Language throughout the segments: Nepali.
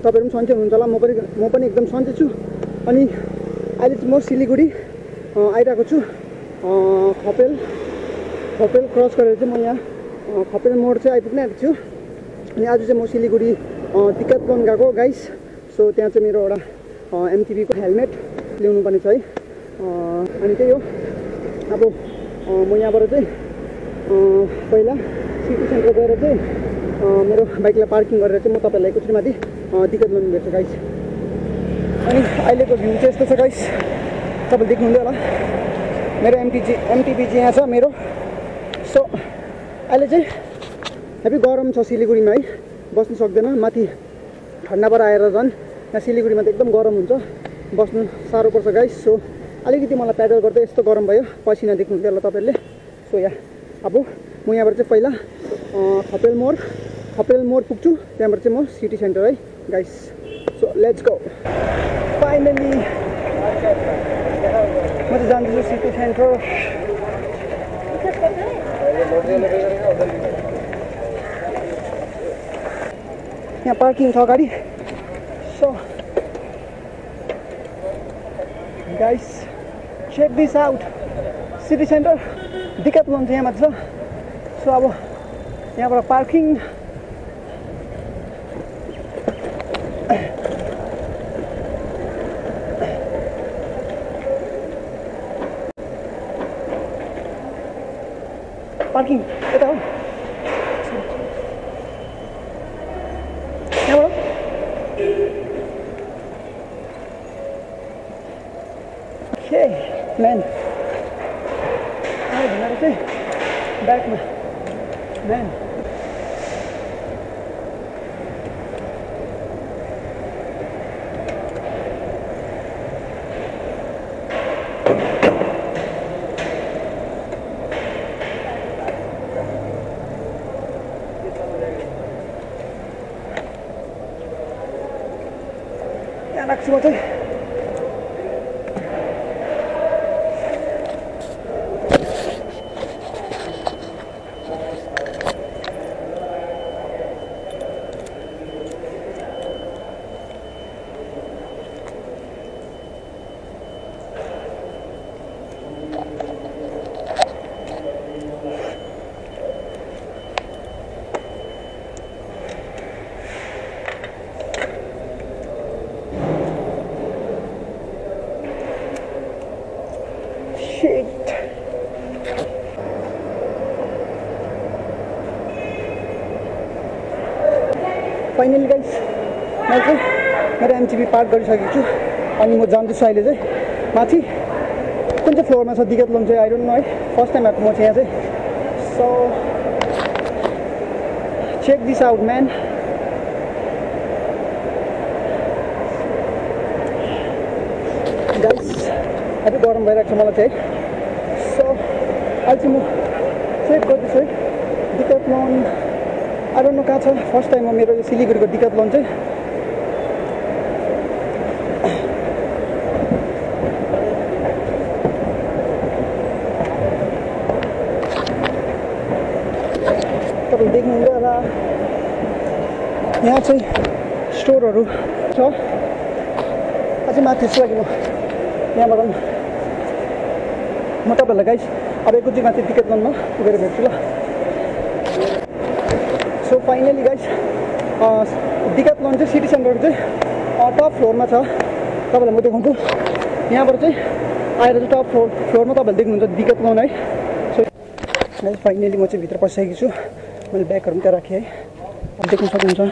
तपाईँहरू पनि सन्चै हुनुहुन्छ होला। म पनि म पनि एकदम सन्चै छु। अनि अहिले चाहिँ म सिलगढी आइरहेको छु। खपेल। खपेल क्रस गरेर चाहिँ म यहाँ खपेल मोड चाहिँ आइपुग्नै आएको छु। अनि आज चाहिँ म सिलगढी टिकटलोन गएको गाइस सो त्यहाँ चाहिँ मेरो एउटा एमटिभीको हेलमेट ल्याउनु पर्ने छ है। अनि त्यही हो। अब म यहाँबाट चाहिँ पहिला सिटी सेन्टर गएर चाहिँ मेरो बाइकलाई पार्किङ गरेर चाहिँ म तपाईँलाई एकैचोटि माथि टिकट लोन भेट्छु गाइस अनि अहिलेको भ्यू चाहिँ यस्तो छ गाइस तपाईँले देख्नुहुँदै होला। मेरो एमटिजी एमटिपी चाहिँ यहाँ छ मेरो। सो अहिले चाहिँ हेभी गरम छ सिलगढीमा है। बस्नु सक्दैन माथि ठन्डाबाट आएर झन् यहाँ सिलगढीमा त एकदम गरम हुन्छ। बस्नु साह्रो पर्छ गाइस सो अलिकति मलाई प्याडल गर्दा यस्तो गरम भयो। पसिना देख्नुहुन्थ्यो होला तपाईँहरूले। सो यहाँ अब म यहाँबाट चाहिँ पहिला खपेल मोड खपेल मोड पुग्छु। त्यहाँबाट चाहिँ म सिटी सेन्टर है। Guys so let's go finally म चाहिँ जान्दैछु सिटी सेन्टर यहाँ पार्किङ छ अगाडि so guys check this out city centre दिक्कत चाहिँ यहाँ छ सो अब यहाँबाट पार्किङ पार्किङ यता हो यहाँबाट ओके म्यान भनेर चाहिँ ब्याकमा म्यान यहाँ राख्छु म चाहिँ Shit. फाइनली गाइस मैले चाहिँ मेरो एमटिपी पार्क गरिसकेको छु अनि म जाँदैछु अहिले चाहिँ माथि कुन चाहिँ फ्लोरमा छ दिगत लोन चाहिँ आई डोन्ट नो है फर्स्ट टाइम आएको म चाहिँ यहाँ चाहिँ so check this out man guys अझै गरम भइरहेको छ मलाई चाहिँ है सो अहिले चाहिँ म चेक गर्दैछु है दिक्कत लोन आई नो कहाँ छ? फर्स्ट टाइम मेरो यो सिलगढीको दिक्कत लोन चाहिँ तपाईँले देख्नुहुँदै होला। यहाँ चाहिँ स्टोरहरू छ। अझै माथि छु लागि म यहाँबाट म तपाईँहरूलाई गाइस अब एकैचोटि माथि टिकट लोनमा गएर भेट्छु ल। सो फाइनली गाइस दिक्कत लोन चाहिँ सिटी सेन्टर चाहिँ टप फ्लोरमा छ तपाईँलाई म देखाउँछु। यहाँबाट चाहिँ आएर चाहिँ टप फ्लोर फ्लोरमा तपाईँहरूले देख्नुहुन्छ दिक्कत लोन है। सो फाइनली म चाहिँ भित्र पसिसकेको छु। मैले ब्यागहरू पनि त्यहाँ राखेँ है। अब देख्न सक्नुहुन्छ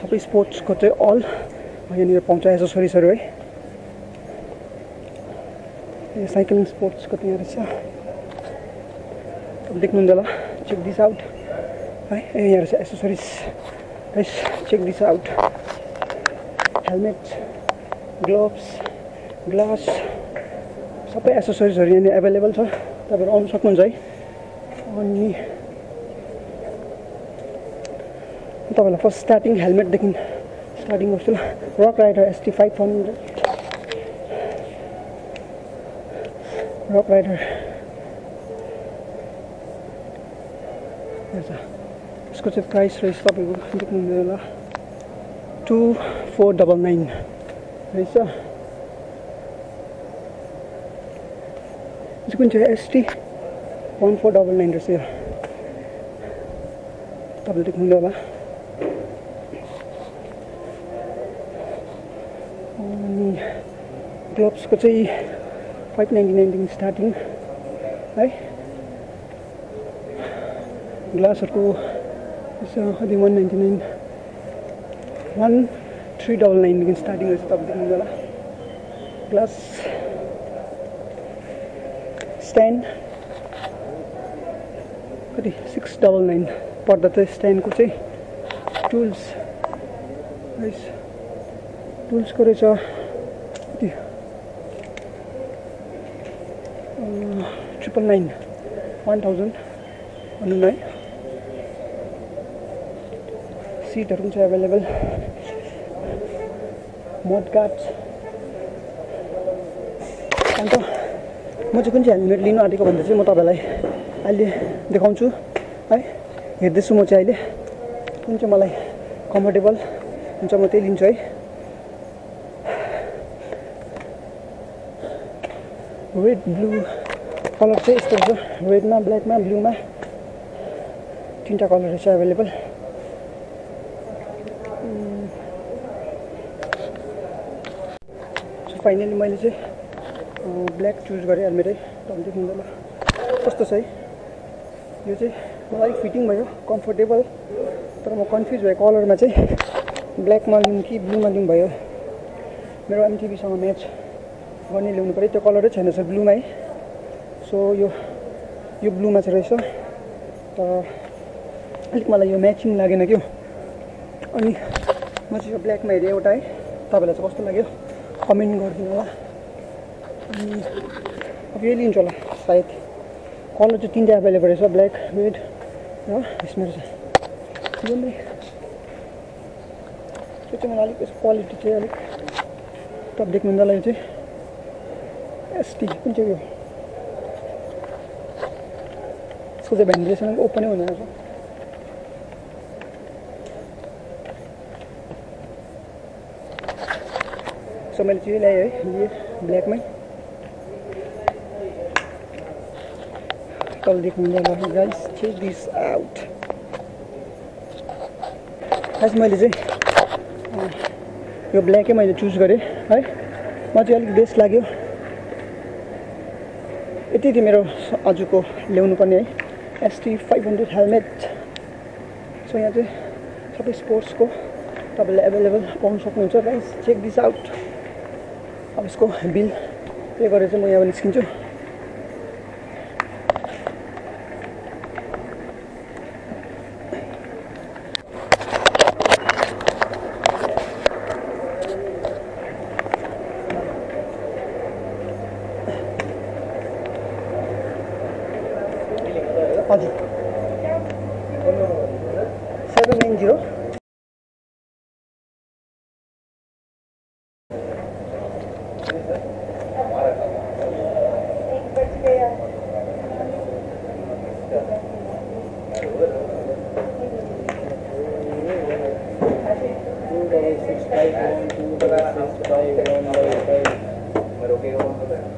सबै स्पोर्ट्सको चाहिँ अल यहाँनिर पाउँछ एसेसरिजहरू है। यो साइक्लिङ स्पोर्ट्सको त्यहाँ रहेछ। अब देख्नुहुन्छ होला। चेक दिस आउट है ए यहाँ रहेछ accessories check this out helmet gloves glass सबै एसेसरिजहरू यहाँनिर एभाइलेबल छ तपाईँहरू आउनु सक्नुहुन्छ है अनि तपाईँलाई फर्स्ट स्टार्टिङ हेलमेटदेखि स्टार्टिङ गर्छु ल rock rider ST five hundred rock rider यसको चाहिँ प्राइस रहेछ तपाईँको देख्नुहुने होला टु फोर डबल नाइन रहेछ कुन चाहिँ ST one four double nine रहेछ यो तपाईँले देख्नुहुने होला अनि ग्लोभ्सको चाहिँ फाइभ नाइन्टी नाइनदेखि स्टार्टिङ है ग्लासहरूको कति one ninety nine one three double नाइनदेखि starting रहेछ तपाईँ देख्नु होला ग्लास स्ट्यान्ड कति सिक्स डबल नाइन पर्दा चाहिँ स्ट्यान्डको चाहिँ टुल्स रहेछ टुल्सको रहेछ कति ट्रिपल नाइन वान थाउजन्ड भनौँ न है सिटहरू पनि छ एभाइलेबल मड गार्ड्स अन्त म चाहिँ कुन चाहिँ हेलमेट लिनु आँटेको भन्दा चाहिँ म तपाईँलाई अहिले देखाउँछु। है हेर्दैछु म चाहिँ अहिले। कुन चाहिँ मलाई कम्फर्टेबल हुन्छ म त्यही लिन्छु है। रेड ब्लू कलर चाहिँ यस्तो हुन्छ। रेडमा ब्ल्याकमा ब्लूमा तिनवटा कलरहरू छ एभाइलेबल फाइनली मैले चाहिँ ब्ल्याक चुज गरेँ हेलमेटै तपाईँ देख्नु होला कस्तो छ है? यो चाहिँ मलाई फिटिङ भयो कम्फोर्टेबल तर म कन्फ्युज भयो कलरमा चाहिँ। ब्ल्याकमा लिउँ कि ब्लूमा लिउँ भयो। मेरो एमटिभीसँग म्याच गर्ने ल्याउनु पऱ्यो। त्यो कलरै छैन सर ब्लूमै सो यो यो ब्लूमा चाहिँ रहेछ। तर अलिक मलाई यो म्याचिङ लागेन क्यौ। अनि म चाहिँ यो ब्ल्याकमा हेरेँ एउटा है। तपाईँलाई चाहिँ कस्तो लाग्यो? कमेन्ट गरिदिनु होला। अनि अब लिन्छु होला सायद। कलर चाहिँ तिनवटा एभाइलेबल रहेछ ब्ल्याक रेड र यसमा रहेछ। त्यो चाहिँ मलाई अलिक यसको क्वालिटी चाहिँ अलिक तपाईँ देख्नुहुन्छ होला यो चाहिँ एसटी कुन चाहिँ यो यसको चाहिँ भेन्टिलेसन ओपनै हुँदैन रहेछ। सो मैले चाहिँ ल्याएँ है लिएँ ब्ल्याकमै तल देख्नुहुन्छ गाइस दिस आउट खास मैले चाहिँ यो ब्ल्याकै मैले चुज गरेँ है म चाहिँ अलिक बेस्ट लाग्यो यति थियो मेरो आजको ल्याउनु पर्ने है ST five hundred helmet so यहाँ चाहिँ सबै स्पोर्ट्सको तपाईँले एभाइलेबल पाउनु सक्नुहुन्छ गाइस चेक दिस आउट अब यसको बिल पे गरेर चाहिँ म यहाँबाट निस्किन्छु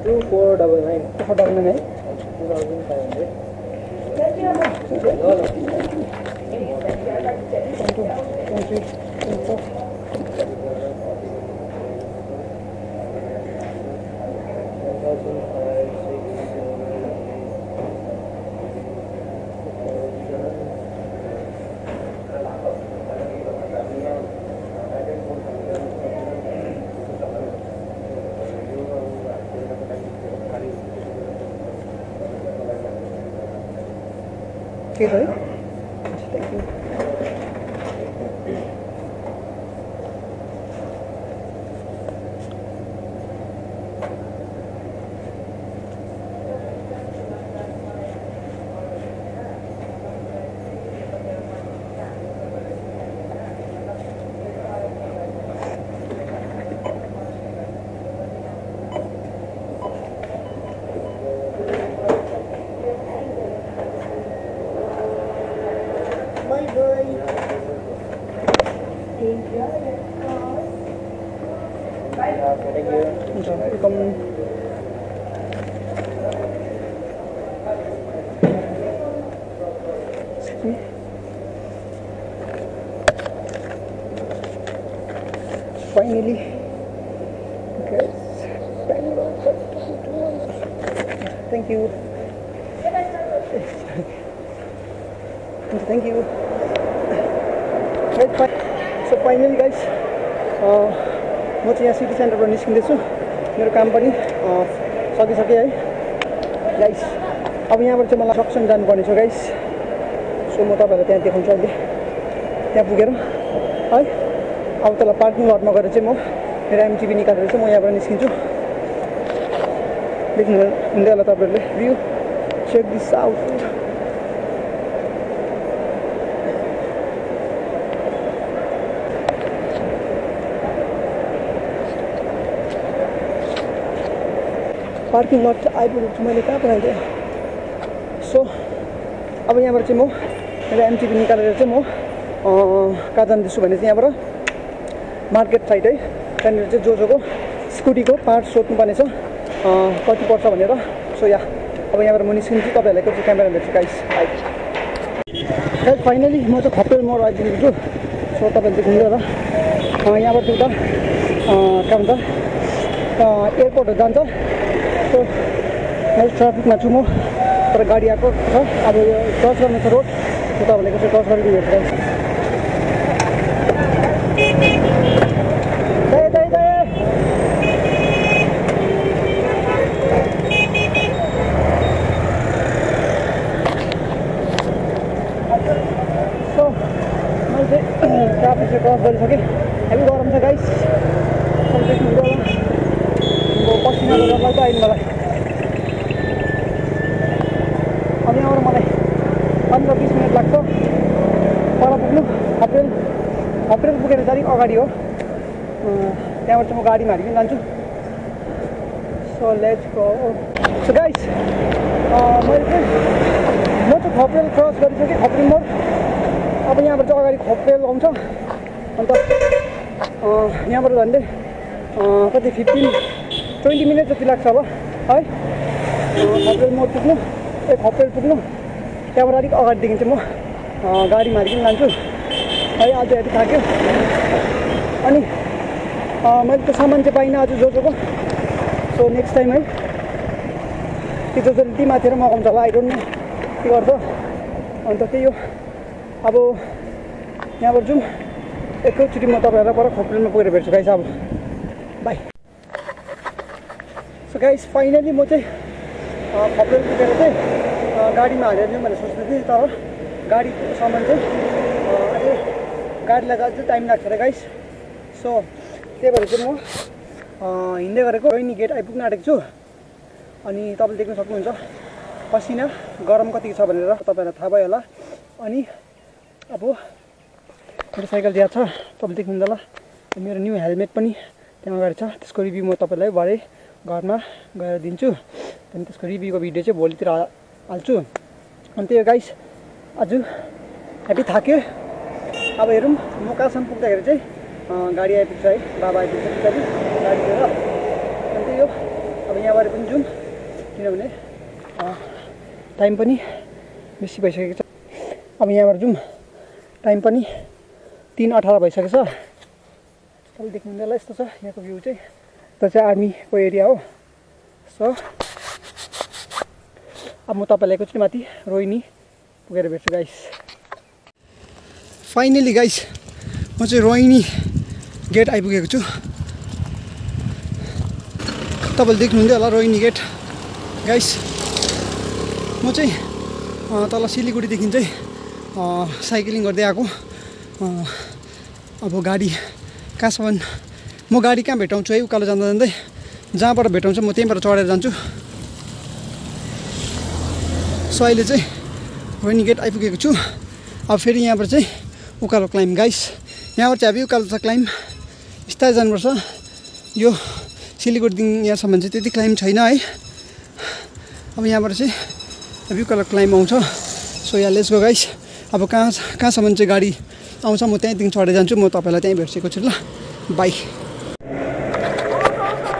two four double nine four double nine है two thousand five hundred One, two, one, three, one, four. रखे गए Finally, guys. Thank you. Thank you. Finally guys, uh, म चाहिँ यहाँ सिटी सेन्टरबाट निस्किँदैछु मेरो काम पनि uh, सकिसकेँ है गाइस अब यहाँबाट चाहिँ मलाई सक्सन जानुपर्ने छ गाइस सो म तपाईँहरूलाई त्यहाँ देखाउँछु अहिले त्यहाँ पुगेर है अब तल पार्किङ लटमा गएर चाहिँ म मेरो एमटिभी निकालेर चाहिँ म यहाँबाट निस्किन्छु देख्नु हुँदै होला तपाईँहरूले view check this out parking lot आइपुगेको छु मैले कहाँ पठाइदिएँ सो अब यहाँबाट चाहिँ म मेरो एमटिभी निकालेर चाहिँ म कहाँ जाँदैछु भने चाहिँ यहाँबाट मार्केट साइड है। त्यहाँनिर चाहिँ जो जोको स्कुटीको पार्ट सोध्नुपर्ने छ कति पर्छ भनेर। सो या अब यहाँबाट म निस्किन्छु तपाईँहरूलाई एकैचोटि क्यामेरा भेट्छु गाइस बाइक गाइस फाइनली म चाहिँ खपेल मोड आइपुगेको छु। सो तपाईँले देख्नुहुन्छ होला। यहाँबाट चाहिँ उता के भन्छ एयरपोर्टहरू जान्छ। सो मैले ट्राफिकमा छु म। तर गाडी आएको छ। अब यो क्रस गर्नु छ रोड सो तपाईँले कसरी क्रस हेर्छु गाइस दाइ दाइ दाइ सो मैले चाहिँ ट्राफिक चाहिँ क्रस गरिसकेँ हेभी गरम छ गाइस तपाईँ देख्नुहुन्छ होला अब पसिना गरेर लाग्छ अहिले मलाई अब यहाँबाट मलाई पन्ध्र बिस मिनट लाग्छ पर पुग्नु अप्रेल अप्रेल पुगेर चाहिँ अलिक अगाडि हो त्यहाँबाट चाहिँ म गाडीमा हालिकन जान्छु। सो लेट्स सो गाइस मैले चाहिँ म चाहिँ खपेल क्रस गरिसकेँ खपेल मोड अब यहाँबाट चाहिँ अगाडि खपेल आउँछ। अन्त यहाँबाट झन्डै कति फिफ्टिन ट्वेन्टी मिनट जति लाग्छ होला। है? अँ, खपेल मोड पुग्नु ए खपेल पुग्नु। त्यहाँबाट अलिक अगाडिदेखि चाहिँ म गाडीमा हालिकन जान्छु। है आज यति थाक्यो। अनि मैले त्यो सामान चाहिँ पाइनँ आज जो जोको सो नेक्स्ट टाइम है। त्यो जो जोले माथेर मगाउँछ होला आइडोन्ट नो के गर्छ। अन्त त्यही हो। अब यहाँबाट जाउँ। एकैचोटि म तपाईँहरूलाई पर खपेलमा पुगेर भेट्छु गाइस अब। बाई सो गाइस फाइनली म चाहिँ अँ, खपेल पुगेर चाहिँ गाडीमा हालेर जाउँ भनेर सोच्दै थिएँ। तर गाडीको सामान चाहिँ अँ, अझै गाडीलाई अझै टाइम लाग्छ अरे गाइस सो त्यही भएर चाहिँ म हिँड्दै गरेको रोहिनी गेट आइपुग्न आँटेको छु। अनि तपाईँले देख्न सक्नुहुन्छ पसिना गरम कतिको छ भनेर तपाईँहरूलाई थाहा भयो होला। अनि अब मेरो साइकल त्यहाँ छ तपाईँले देख्नुहुन्छ होला। मेरो न्यू हेलमेट पनि त्यहाँ अगाडि छ। त्यसको रिभ्यू म तपाईँलाई भरे घरमा गएर दिन्छु। अनि त्यसको रिभ्यूको भिडियो चाहिँ भोलितिर हाल्छु। अनि त्यही हो गाइस आज हेभी थाक्यो। अब हेरौँ म कहाँसम्म पुग्दाखेरि चाहिँ गाडी आइपुग्छ है बाबा आइपुग्छ पछाडि गाडी लिएर अनि त्यही हो अब यहाँबाट पनि जाउँ किनभने टाइम पनि बेसी भइसकेको छ। अब यहाँबाट जाउँ टाइम पनि तिन अठार भइसकेको छ। तपाईँले देख्नुहुँदै होला यस्तो छ यहाँको भ्यू चाहिँ। त्यो चाहिँ आर्मीको एरिया हो। सो अब म तपाईँलाई एकैचोटि माथि रोहिनी पुगेर भेट्छु गाइस फाइनली गाइस म चाहिँ रोहिनी गेट आइपुगेको छु। तपाईँले देख्नुहुँदै होला रोहिनी गेट। गाइस म चाहिँ तल सिलगढीदेखि चाहिँ साइक्लिङ गर्दै आएको। अब गाडी कहाँसम्म म गाडी कहाँ भेटाउँछु है? उकालो जाँदा जाँदै जहाँबाट भेटाउँछ म त्यहीँबाट चढेर जान्छु। सो अहिले चाहिँ रोहिनी गेट आइपुगेको छु। अब फेरि यहाँबाट चाहिँ उकालो क्लाइम। गाइस यहाँबाट चाहिँ अब उकालो छ क्लाइम। बिस्तारै जानुपर्छ। यो सिलगढीदेखि यहाँसम्म चाहिँ त्यति क्लाइम छैन है। अब यहाँबाट चाहिँ अब उकालो क्लाइम आउँछ। सो यहाँ लेट्स गो गाइस अब कहाँ कहाँसम्म चाहिँ गाडी आउँछ म त्यहीँदेखि चढेर जान्छु। म तपाईँलाई त्यहीँ भेट्सेको छु ल। बाई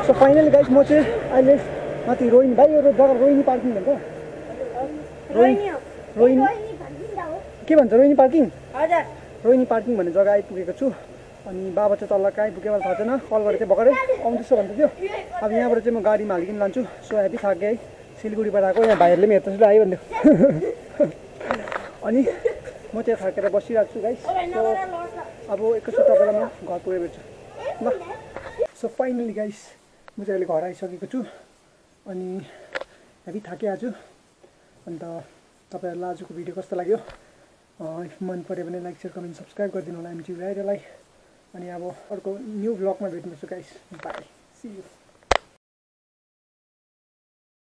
सो फाइनली गाइस म चाहिँ अहिले माथि रोहिनी भाइ यो जग्गा रोहिनी पार्किङ भन्छ। रोहिनी रोहिनी के भन्छ रोहिनी पार्किङ हजुर। रोहिनी पार्किङ भन्ने जग्गा आइपुगेको छु। अनि बाबा चाहिँ तल कहाँ आइपुग्यो मलाई थाहा छैन। कल गरेको थियो भर्खरै आउँदैछ भन्दै थियो। अब यहाँबाट चाहिँ म गाडीमा हालिकन लान्छु। सो हेभी थाकेँ है? सिलगढीबाट आएको यहाँ भाइहरूले पनि हेर्दा आयो भन्यो। अनि म त्यहाँ थाकेर बसिरहेको छु गाइस अब एकैछिन तपाईँलाई म घर पुगेर भेट्छु। ल। सो फाइनली गाइस म चाहिँ अहिले घर आइसकेको छु। अनि हेभी थाकेँ आज अन्त तपाईँहरूलाई आजको भिडियो कस्तो लाग्यो? मन पऱ्यो भने लाइक सेयर कमेन्ट सब्सक्राइब गरिदिनु होला एमटी राइडरलाई अनि अब अर्को न्यू ब्लगमा भेट्नेछु गाइस बाई सी यू